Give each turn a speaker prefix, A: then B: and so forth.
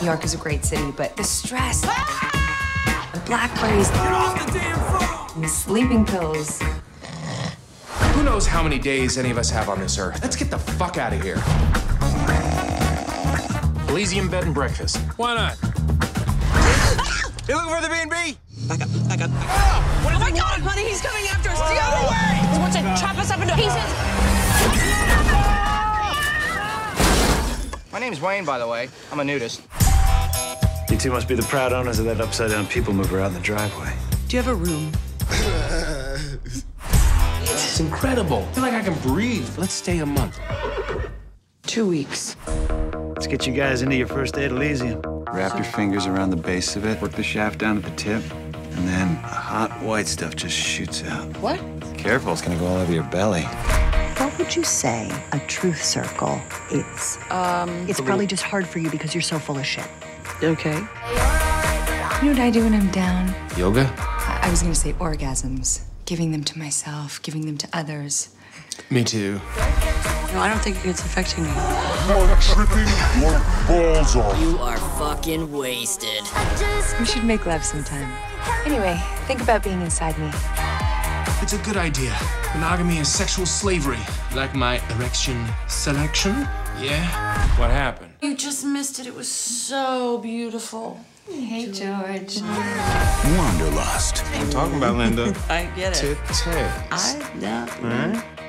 A: New York is a great city, but the stress, ah! the blackberries, and the sleeping pills.
B: Who knows how many days any of us have on this earth? Let's get the fuck out of here. Elysium bed and breakfast. Why not?
C: You looking for the B&B?
D: Back up, back up.
E: Oh, oh my God, honey, he's coming after us the other way. He wants to chop us up into pieces.
C: My name's Wayne, by the way. I'm a nudist.
F: You two must be the proud owners of that upside down people mover out in the driveway.
E: Do you have a room?
B: It's incredible. I feel like I can breathe. Let's stay a month.
E: Two weeks.
F: Let's get you guys into your first day at Elysium. Wrap your fingers around the base of it, work the shaft down at the tip, and then the hot white stuff just shoots out.
E: What?
F: Careful, it's gonna go all over your belly.
G: What would you say a truth circle is?
E: Um,
G: It's probably just hard for you because you're so full of shit.
E: Okay.
A: You know what I do when I'm down?
B: Yoga?
A: I, I was gonna say orgasms. Giving them to myself, giving them to others.
B: Me too.
E: No, I don't think it's affecting me. More tripping, more balls off.
H: You are fucking wasted.
A: We should make love sometime. Anyway, think about being inside me.
B: It's a good idea. Monogamy is sexual slavery. Like my erection selection? Yeah? What happened?
E: You just missed it. It was so beautiful.
A: Hey, George.
F: Wanderlust.
B: I'm talking about Linda.
E: I get it.
B: Tit tit.
E: I know.